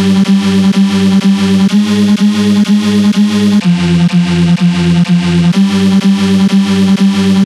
Thank